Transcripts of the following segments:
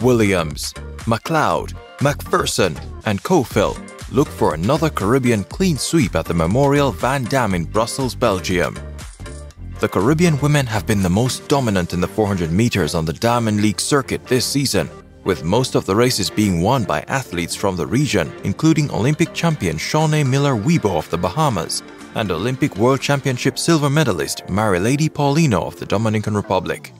Williams, McLeod, McPherson, and Cofil look for another Caribbean clean sweep at the Memorial Van Damme in Brussels, Belgium. The Caribbean women have been the most dominant in the 400 meters on the Diamond League circuit this season, with most of the races being won by athletes from the region, including Olympic champion Shaunae Miller-Uibo of the Bahamas and Olympic World Championship silver medalist Marileidy Paulino of the Dominican Republic.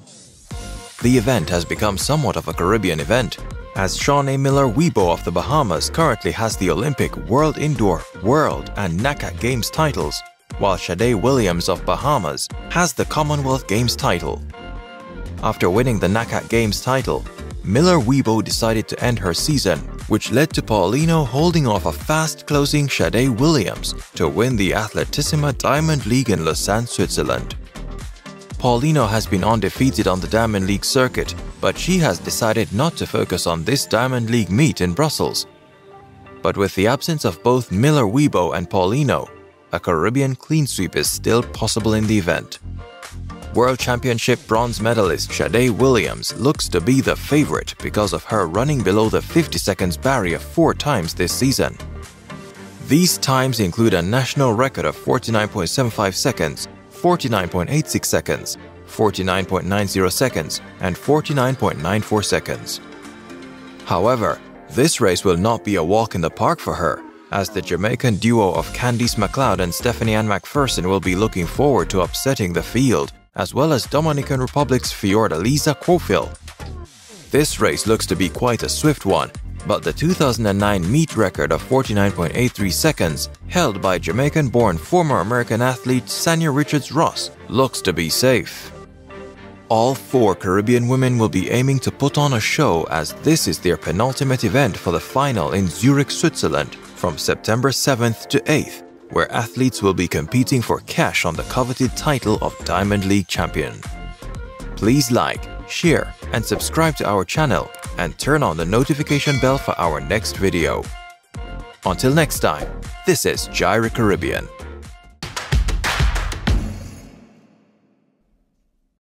The event has become somewhat of a Caribbean event, as Shaunae Miller-Uibo of the Bahamas currently has the Olympic, World Indoor, World and NACAC Games titles while Sada Williams of Bahamas has the Commonwealth Games title. After winning the NACAC Games title, Miller-Uibo decided to end her season, which led to Paulino holding off a fast-closing Sada Williams to win the Athletissima Diamond League in Lausanne, Switzerland. Paulino has been undefeated on the Diamond League circuit, but she has decided not to focus on this Diamond League meet in Brussels. But with the absence of both Miller-Uibo and Paulino, a Caribbean clean sweep is still possible in the event. World Championship bronze medalist Sada Williams looks to be the favorite because of her running below the 50 seconds barrier four times this season. These times include a national record of 49.75 seconds, 49.86 seconds, 49.90 seconds, and 49.94 seconds. However, this race will not be a walk in the park for her as the Jamaican duo of Candiece McLeod and Stephenie Ann McPherson will be looking forward to upsetting the field, as well as Dominican Republic's Fiordaliza Cofil. This race looks to be quite a swift one, but the 2009 meet record of 49.83 seconds, held by Jamaican-born former American athlete Sanya Richards-Ross, looks to be safe. All four Caribbean women will be aiming to put on a show as this is their penultimate event for the final in Zurich, Switzerland, from September 7th to 8th, where athletes will be competing for cash on the coveted title of Diamond League champion. Please like, share, and subscribe to our channel and turn on the notification bell for our next video. Until next time, this is Jirie Caribbean.